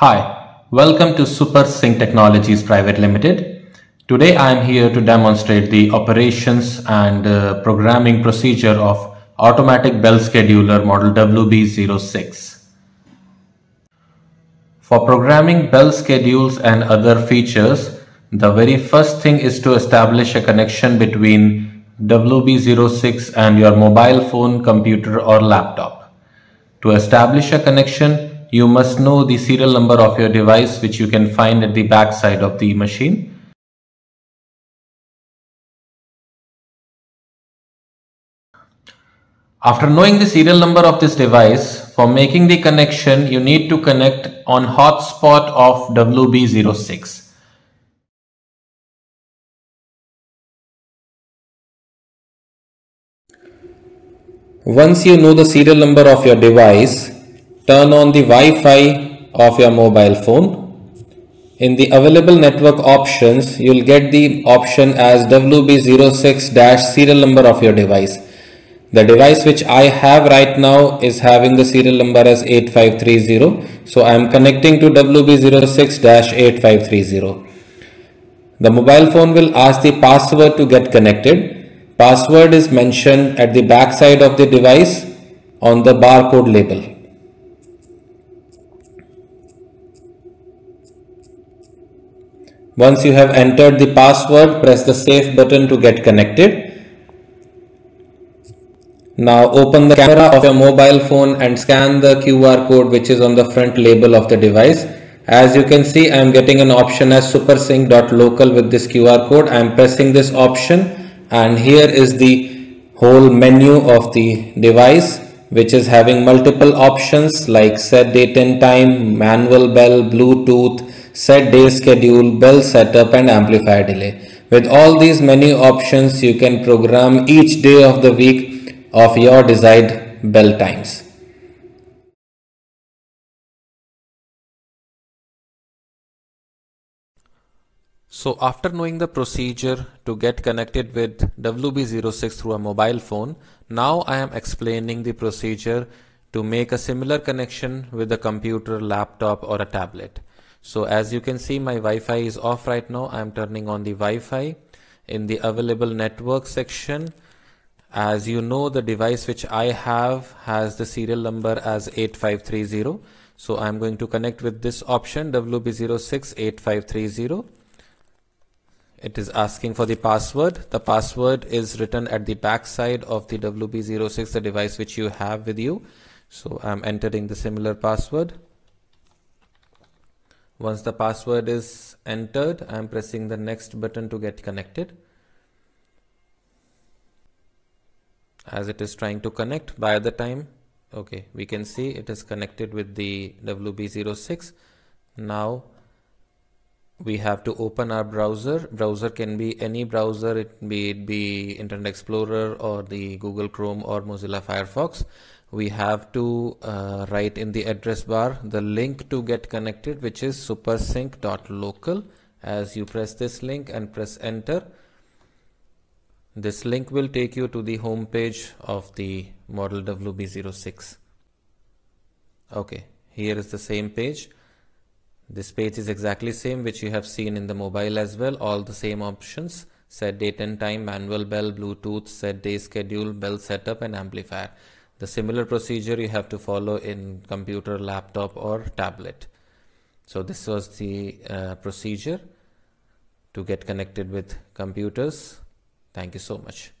Hi, welcome to SuperSync Technologies Private Limited. Today I am here to demonstrate the operations and uh, programming procedure of automatic bell scheduler model WB06. For programming bell schedules and other features, the very first thing is to establish a connection between WB06 and your mobile phone, computer or laptop. To establish a connection, you must know the serial number of your device which you can find at the back side of the machine. After knowing the serial number of this device, for making the connection you need to connect on hotspot of WB06. Once you know the serial number of your device, turn on the Wi-Fi of your mobile phone. In the available network options, you'll get the option as WB06- serial number of your device. The device which I have right now is having the serial number as 8530. So I am connecting to WB06-8530. The mobile phone will ask the password to get connected. Password is mentioned at the back side of the device on the barcode label. Once you have entered the password, press the save button to get connected. Now open the camera of your mobile phone and scan the QR code which is on the front label of the device. As you can see, I am getting an option as supersync.local with this QR code. I am pressing this option and here is the whole menu of the device which is having multiple options like set date and time, manual bell, Bluetooth, set day schedule, bell setup and amplifier delay. With all these many options, you can program each day of the week of your desired bell times. So after knowing the procedure to get connected with WB06 through a mobile phone, now I am explaining the procedure to make a similar connection with a computer, laptop or a tablet. So as you can see my Wi-Fi is off right now. I'm turning on the Wi-Fi in the available network section. As you know the device which I have has the serial number as 8530. So I'm going to connect with this option WB068530. It is asking for the password. The password is written at the back side of the WB06, the device which you have with you. So I'm entering the similar password. Once the password is entered, I am pressing the next button to get connected. As it is trying to connect by the time, okay, we can see it is connected with the WB06. Now we have to open our browser. Browser can be any browser, it be, it be Internet Explorer or the Google Chrome or Mozilla Firefox we have to uh, write in the address bar the link to get connected which is supersync.local as you press this link and press enter this link will take you to the home page of the model WB06 okay here is the same page. This page is exactly same which you have seen in the mobile as well. All the same options. Set date and time manual bell bluetooth set day schedule bell setup and amplifier the similar procedure you have to follow in computer, laptop or tablet. So this was the uh, procedure to get connected with computers. Thank you so much.